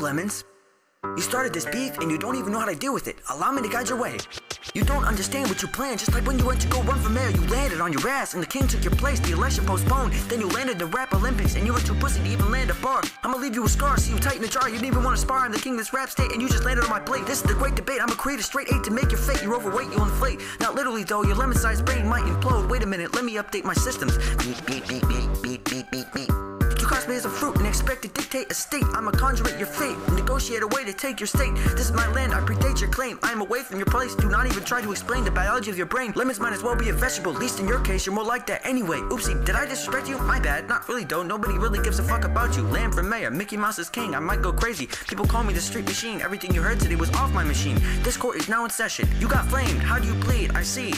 Lemons. You started this beef and you don't even know how to deal with it. Allow me to guide your way. You don't understand what you planned, just like when you went to go run for mayor. You landed on your ass and the king took your place. The election postponed. Then you landed the rap Olympics and you were too pussy to even land a bar. I'ma leave you a scar, see you tight in the jar. You didn't even want to spar in the king this rap state and you just landed on my plate. This is the great debate. I'ma create a straight eight to make your fate. You're overweight, you inflate. Not literally though, your lemon sized brain might implode. Wait a minute, let me update my systems. Beep, beep, beep, beep, beep, beep, beep, beep. Dictate a state. I'ma conjurate your fate, negotiate a way to take your state. This is my land, I predate your claim. I am away from your place. Do not even try to explain the biology of your brain. Lemons might as well be a vegetable. At least in your case, you're more like that anyway. Oopsie, did I disrespect you? My bad. Not really though. Nobody really gives a fuck about you. Lamb for mayor, Mickey Mouse is king. I might go crazy. People call me the street machine. Everything you heard today was off my machine. This court is now in session. You got flamed. How do you bleed? I see.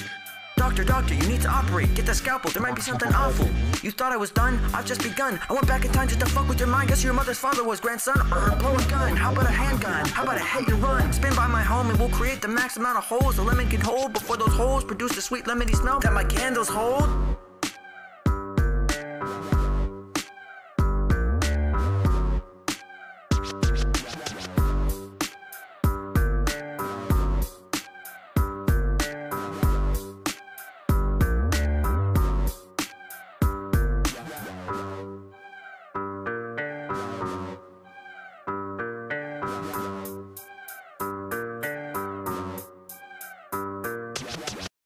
Doctor, doctor, you need to operate. Get the scalpel, there might be something awful. You thought I was done? I've just begun. I went back in time just to fuck with your mind. Guess your mother's father was grandson. Blow a gun. How about a handgun? How about a hit and run? Spin by my home and we'll create the max amount of holes a lemon can hold before those holes produce the sweet lemony smell that my candles hold.